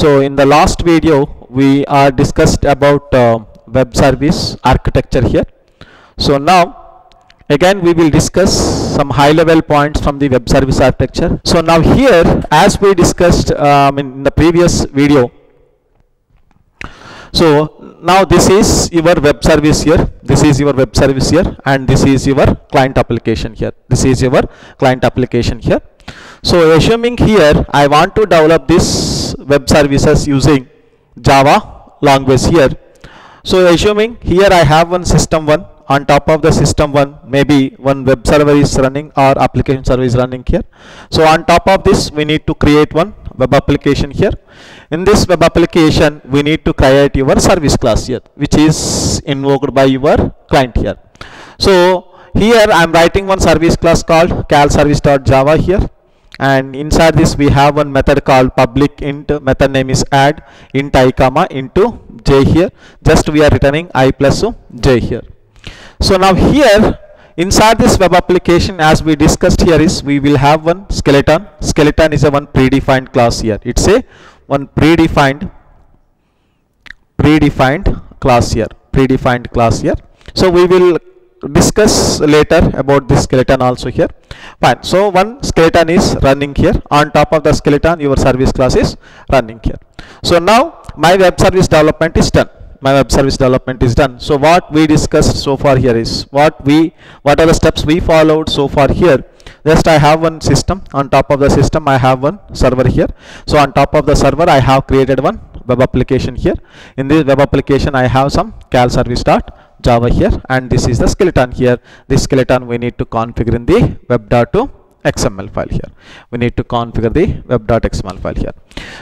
So in the last video we are discussed about uh, web service architecture here. So now again we will discuss some high level points from the web service architecture. So now here as we discussed um, in the previous video so now this is your web service here this is your web service here and this is your client application here this is your client application here so assuming here I want to develop this web services using Java language here. So assuming here I have one system one on top of the system one maybe one web server is running or application server is running here. So on top of this we need to create one web application here. In this web application we need to create your service class here which is invoked by your client here. So here I am writing one service class called calservice.java here and inside this we have one method called public int. Method name is add int i comma int j here. Just we are returning i plus j here. So now here inside this web application as we discussed here is we will have one skeleton. Skeleton is a one predefined class here. It's a one predefined predefined class here. Predefined class here. So we will discuss later about this skeleton also here. Fine. So one skeleton is running here. On top of the skeleton your service class is running here. So now my web service development is done. My web service development is done. So what we discussed so far here is what we what are the steps we followed so far here? Just I have one system. On top of the system I have one server here. So on top of the server I have created one web application here. In this web application I have some cal service dot java here and this is the skeleton here this skeleton we need to configure in the web.to XML file here. We need to configure the web.xml file here.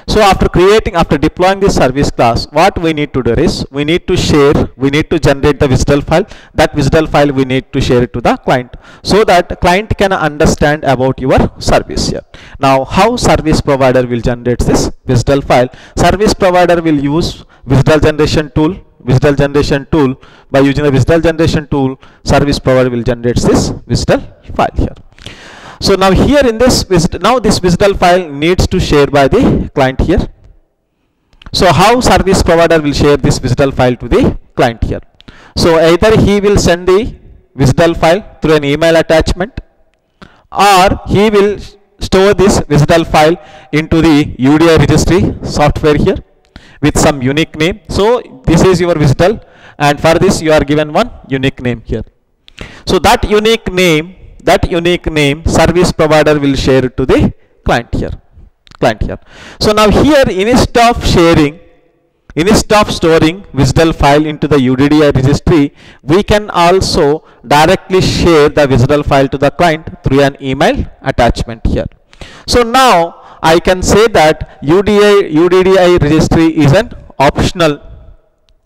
So after creating, after deploying this service class, what we need to do is we need to share, we need to generate the WSDL file. That WSDL file we need to share it to the client so that client can understand about your service here. Now how service provider will generate this WSDL file? Service provider will use WSDL generation tool WSDL generation tool. By using the WSDL generation tool service provider will generate this WSDL file here. So now here in this now this WSDL file needs to share by the client here. So how service provider will share this WSDL file to the client here? So either he will send the WSDL file through an email attachment or he will store this WSDL file into the UDDI registry software here with some unique name. So this is your WSDL and for this you are given one unique name here. So that unique name that unique name service provider will share to the client here client here. So now here instead of sharing instead of storing WSDL file into the UDDI registry we can also directly share the WSDL file to the client through an email attachment here. So now I can say that UDI, UDDI registry is an optional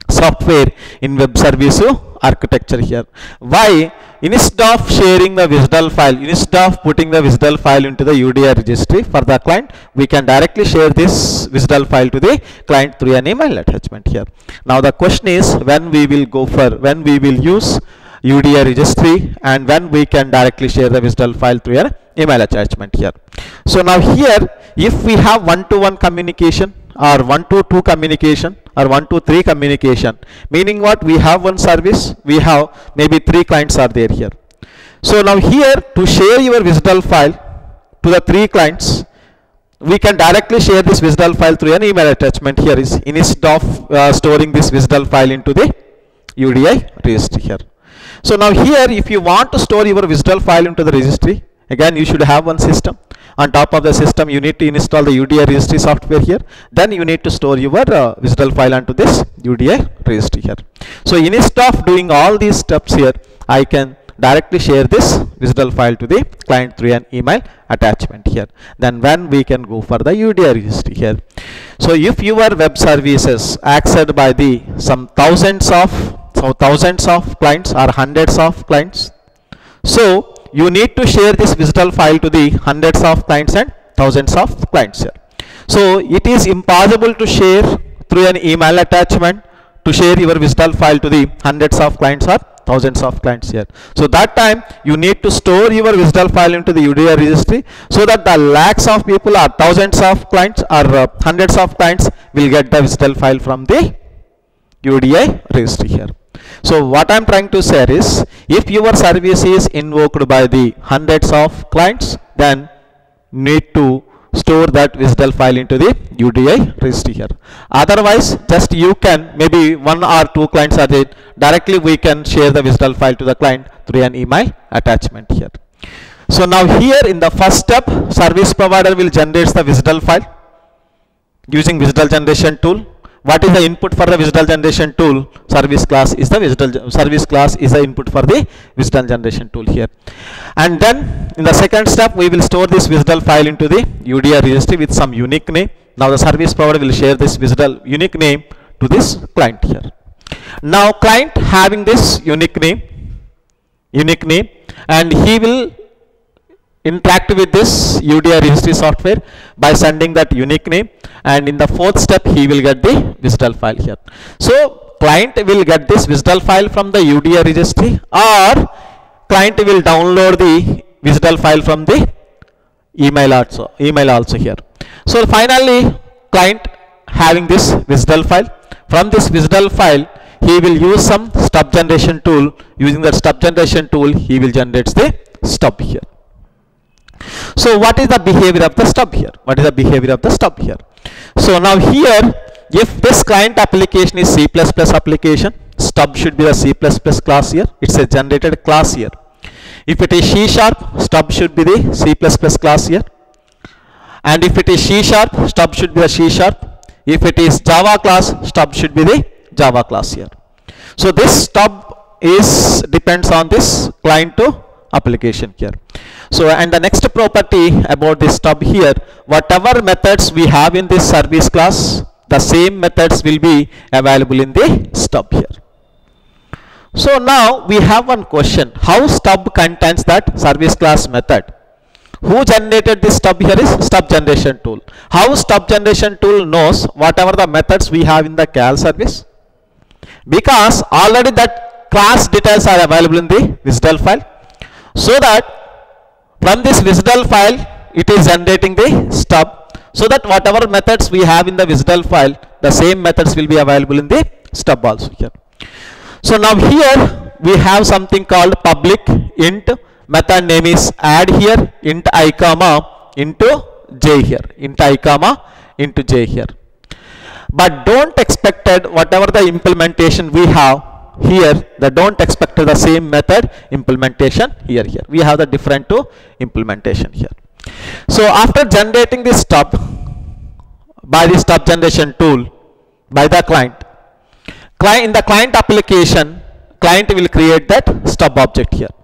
software in web service architecture here. Why? Instead of sharing the WSDL file, instead of putting the WSDL file into the UDDI registry for the client, we can directly share this WSDL file to the client through an email attachment here. Now the question is when we will go for, when we will use UDDI registry and when we can directly share the WSDL file through an email attachment here. So now here if we have one-to-one -one communication or one-to-two communication or one-to-three communication meaning what we have one service we have maybe three clients are there here. So now here to share your WSDL file to the three clients we can directly share this WSDL file through an email attachment here is instead of uh, storing this WSDL file into the UDDI registry here. So now here if you want to store your WSDL file into the registry again you should have one system. On top of the system you need to install the UDDI registry software here. Then you need to store your uh, file onto this UDDI registry here. So instead of doing all these steps here I can directly share this WSDL file to the client through an email attachment here. Then when we can go for the UDDI registry here. So if your web services accessed by the some thousands of so thousands of clients or hundreds of clients so you need to share this WSDL file to the hundreds of clients and thousands of clients here. So it is impossible to share through an email attachment to share your WSDL file to the hundreds of clients or thousands of clients here. So that time you need to store your WSDL file into the UDDI registry so that the lakhs of people or thousands of clients or uh, hundreds of clients will get the WSDL file from the UDDI registry here. So what I am trying to say is if your service is invoked by the hundreds of clients then need to store that WSDL file into the UDDI registry here. Otherwise, just you can maybe one or two clients are there directly we can share the WSDL file to the client through an email attachment here. So now here in the first step, service provider will generate the WSDL file using WSDL generation tool. What is the input for the WSDL generation tool? Service class is the WSDL service class is the input for the WSDL generation tool here. And then in the second step, we will store this WSDL file into the UDDI registry with some unique name. Now the service provider will share this WSDL unique name to this client here. Now client having this unique name, unique name, and he will interact with this UDDI registry software by sending that unique name and in the fourth step he will get the WSDL file here. So client will get this WSDL file from the UDDI registry or client will download the WSDL file from the email also email also here. So finally client having this WSDL file from this WSDL file he will use some stub generation tool using that stub generation tool he will generate the stub here. So what is the behavior of the stub here? What is the behavior of the stub here? So now here, if this client application is C++ application, stub should be the C++ class here. It's a generated class here. If it is C sharp, stub should be the C++ class here. And if it is C sharp, stub should be the C sharp. If it is Java class, stub should be the Java class here. So this stub is depends on this client to application here. So and the next property about this stub here, whatever methods we have in this service class, the same methods will be available in the stub here. So now we have one question, how stub contains that service class method? Who generated this stub here is stub generation tool. How stub generation tool knows whatever the methods we have in the cal service? Because already that class details are available in the WSDL file. So that from this WSDL file, it is generating the stub. So that whatever methods we have in the WSDL file, the same methods will be available in the stub also here. So now here we have something called public int method name is add here int i comma int j here int i comma int j here. But don't expected whatever the implementation we have here the don't expect the same method implementation here here. We have the different two implementation here. So after generating this stub by the stub generation tool by the client client in the client application client will create that stub object here.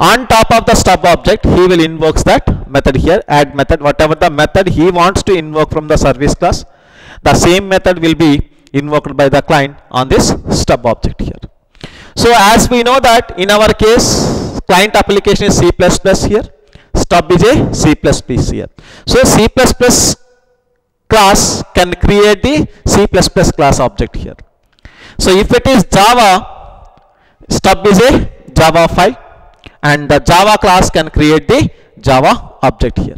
On top of the stub object he will invokes that method here add method. Whatever the method he wants to invoke from the service class the same method will be invoked by the client on this stub object here. So as we know that in our case client application is C++ here, stub is a C++ here. So C++ class can create the C++ class object here. So if it is Java, stub is a Java file and the Java class can create the Java object here.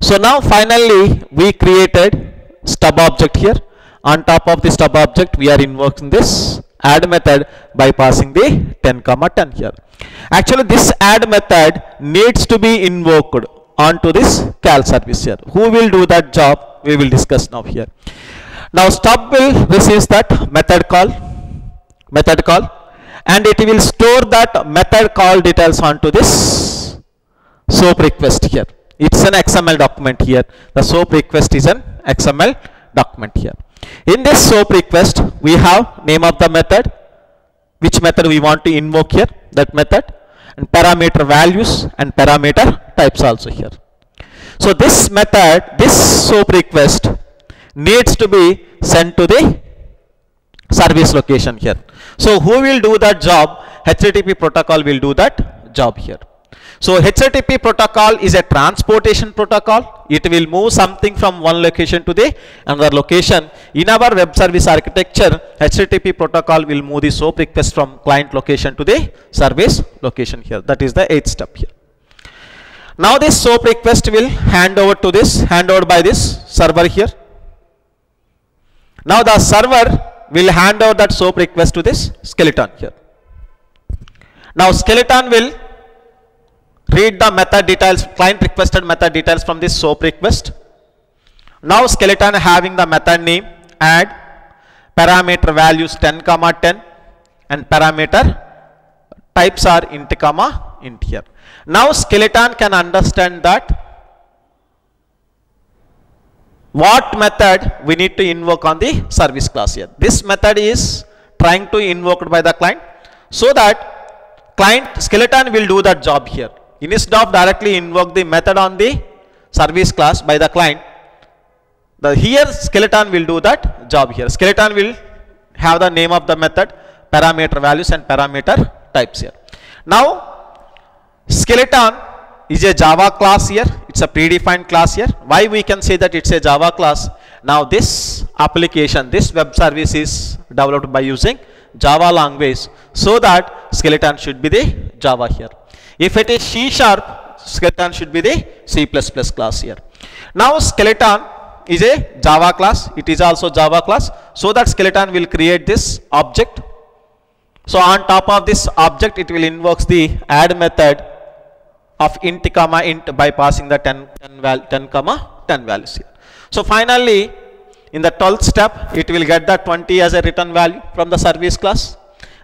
So now finally we created stub object here on top of the stub object we are invoking this add method by passing the 10 comma 10 here. Actually this add method needs to be invoked onto this cal service here. Who will do that job we will discuss now here. Now stub will receive that method call method call and it will store that method call details onto this soap request here. It's an xml document here. The soap request is an xml document here in this SOAP request, we have name of the method, which method we want to invoke here, that method, and parameter values and parameter types also here. So this method, this SOAP request needs to be sent to the service location here. So who will do that job? HTTP protocol will do that job here. So HTTP protocol is a transportation protocol. It will move something from one location to the another location. In our web service architecture, HTTP protocol will move the SOAP request from client location to the service location here. That is the eighth step here. Now this SOAP request will hand over to this, hand over by this server here. Now the server will hand over that SOAP request to this skeleton here. Now skeleton will read the method details, client requested method details from this SOAP request. Now skeleton having the method name, add, parameter values 10 comma 10 and parameter types are int comma int here. Now skeleton can understand that what method we need to invoke on the service class here. This method is trying to invoked by the client so that client skeleton will do that job here. Instead of directly invoke the method on the service class by the client, the here skeleton will do that job here. Skeleton will have the name of the method, parameter values and parameter types here. Now skeleton is a Java class here. It's a predefined class here. Why we can say that it's a Java class? Now this application, this web service is developed by using Java language so that skeleton should be the Java here. If it is C sharp, skeleton should be the C++ class here. Now skeleton is a Java class. It is also Java class. So that skeleton will create this object. So on top of this object, it will invokes the add method of int comma int by passing the 10, 10, val 10 comma 10 values here. So finally, in the 12th step, it will get the 20 as a return value from the service class.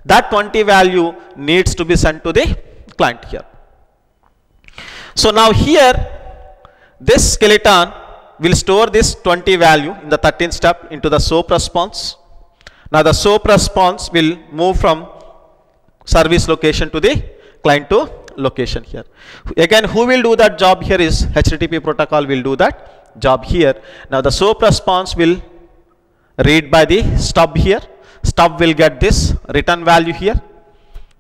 That 20 value needs to be sent to the client here. So now here, this skeleton will store this 20 value in the 13th step into the SOAP response. Now the SOAP response will move from service location to the client to location here. Again, who will do that job here is HTTP protocol will do that job here. Now the SOAP response will read by the stub here. Stub will get this return value here.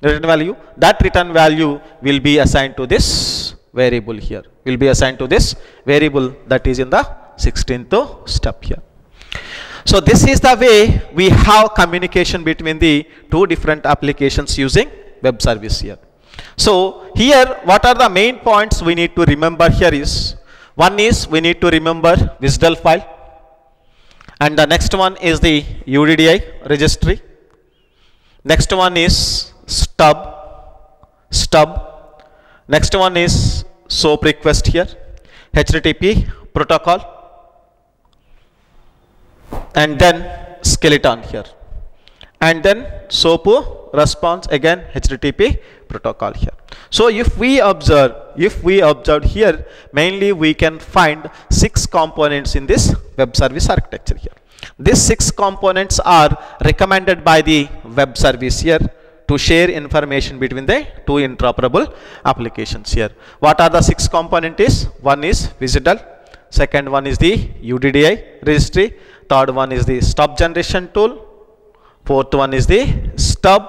Return value. That return value will be assigned to this variable here. Will be assigned to this variable that is in the 16th step here. So this is the way we have communication between the two different applications using web service here. So here what are the main points we need to remember here is one is we need to remember WSDL file and the next one is the UDDI registry. Next one is stub stub. Next one is SOAP request here HTTP protocol and then skeleton here and then SOAP response again HTTP protocol here. So if we observe, if we observe here, mainly we can find six components in this web service architecture here. These six components are recommended by the web service here to share information between the two interoperable applications here. What are the six component is? One is WSDL, second one is the UDDI registry, third one is the stub generation tool, fourth one is the stub,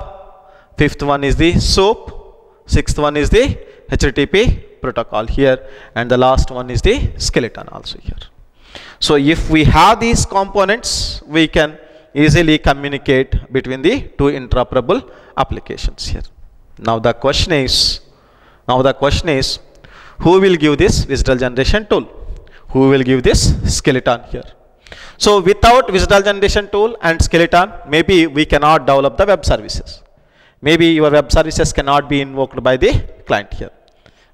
fifth one is the SOAP, sixth one is the HTTP protocol here and the last one is the skeleton also here. So if we have these components we can easily communicate between the two interoperable applications here. Now the question is, now the question is who will give this WSDL generation tool? Who will give this skeleton here? So without WSDL generation tool and skeleton maybe we cannot develop the web services maybe your web services cannot be invoked by the client here.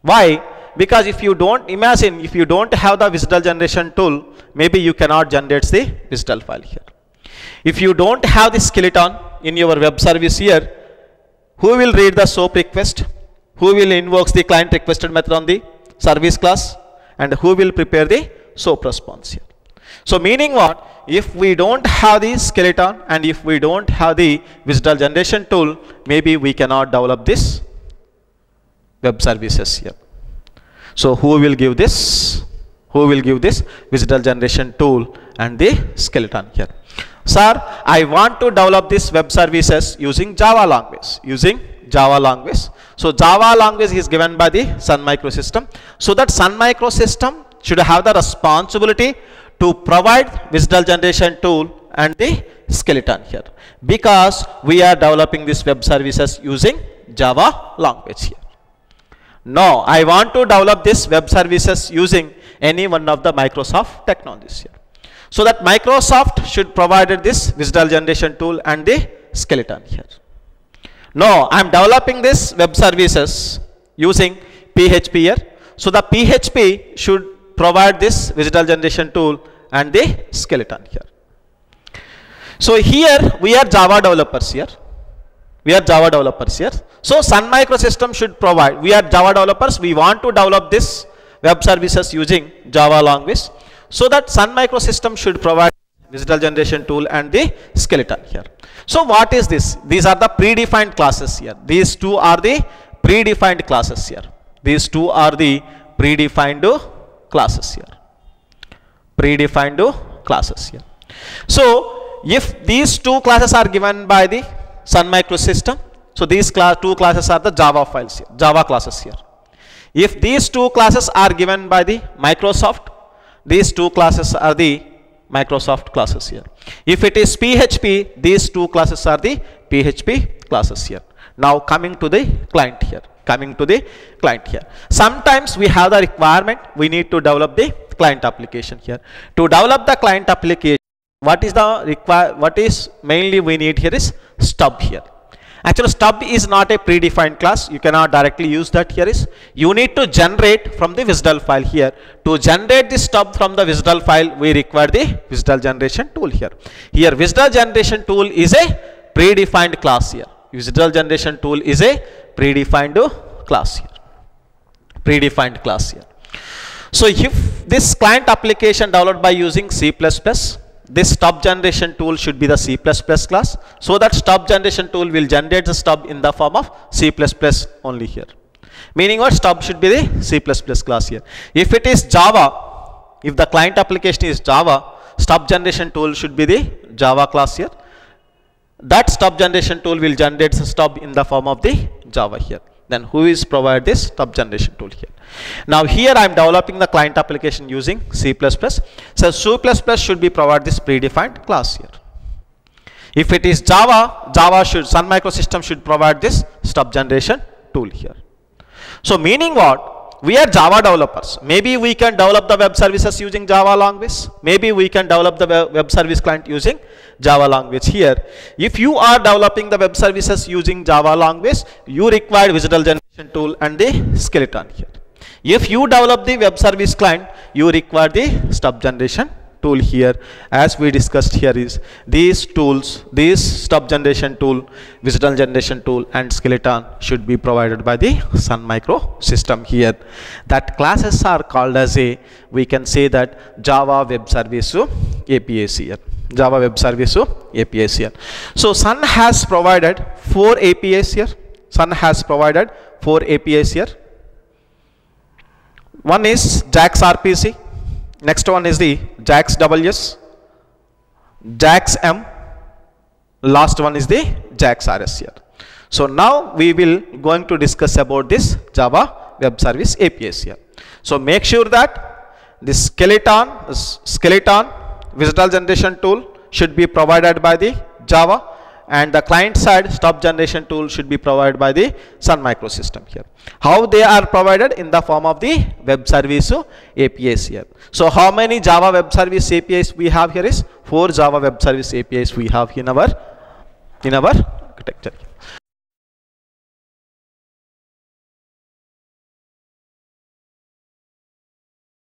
Why? Because if you don't imagine, if you don't have the WSDL generation tool, maybe you cannot generate the WSDL file here. If you don't have the skeleton in your web service here, who will read the SOAP request? Who will invoke the client requested method on the service class? And who will prepare the SOAP response here? So meaning what? If we don't have the skeleton and if we don't have the WSDL generation tool, maybe we cannot develop this web services here. So who will give this? Who will give this WSDL generation tool and the skeleton here? Sir, I want to develop this web services using Java language, using Java language. So Java language is given by the Sun Microsystem. So that Sun Microsystem should have the responsibility to provide WSDL generation tool and the skeleton here because we are developing this web services using Java language here. Now I want to develop this web services using any one of the Microsoft technologies here. So that Microsoft should provide this WSDL generation tool and the skeleton here. No, I am developing this web services using PHP here. So the PHP should provide this WSDL generation tool and the skeleton here. So here we are Java developers here. We are Java developers here. So Sun Microsystem should provide. We are Java developers. We want to develop this web services using Java language. So that Sun Microsystem should provide WSDL generation tool and the skeleton here. So what is this? These are the predefined classes here. These two are the predefined classes here. These two are the predefined classes here. Predefined classes here. So if these two classes are given by the Sun Microsystem, so these class, two classes are the Java files here, Java classes here. If these two classes are given by the Microsoft, these two classes are the Microsoft classes here. If it is PHP, these two classes are the PHP classes here. Now coming to the client here, coming to the client here. Sometimes we have the requirement, we need to develop the client application here. To develop the client application, what is the require, what is mainly we need here is stub here. Actually stub is not a predefined class. You cannot directly use that here is. You need to generate from the WSDL file here. To generate the stub from the WSDL file, we require the WSDL generation tool here. Here visual generation tool is a predefined class here. WSDL generation tool is a predefined class here. Predefined class here. So if this client application developed by using C++, this stub generation tool should be the C++ class. So that stub generation tool will generate the stub in the form of C++ only here. Meaning what stub should be the C++ class here. If it is Java, if the client application is Java, stub generation tool should be the Java class here. That stub generation tool will generate the stub in the form of the Java here. Then who is provide this stub generation tool here? Now here I am developing the client application using C++. So C++ should be provide this predefined class here. If it is Java, Java should Sun Microsystem should provide this stub generation tool here. So meaning what? We are Java developers. Maybe we can develop the web services using Java language. Maybe we can develop the web service client using Java language here. If you are developing the web services using Java language, you require WSDL generation tool and the skeleton here. If you develop the web service client, you require the stub generation tool here as we discussed here is these tools this stub generation tool WSDL generation tool and skeleton should be provided by the sun micro system here that classes are called as a we can say that java web service apis here java web service apis here. So sun has provided four apis here. Sun has provided four apis here. One is jax rpc Next one is the JAX WS, JAX M, last one is the JAX RS here. So now we will going to discuss about this Java Web Service APIs here. So make sure that the skeleton, skeleton WSDL generation tool should be provided by the Java and the client side stub generation tool should be provided by the Sun Microsystem here. How they are provided in the form of the web service APIs here. So how many Java web service APIs we have here is four Java web service APIs we have in our in our architecture.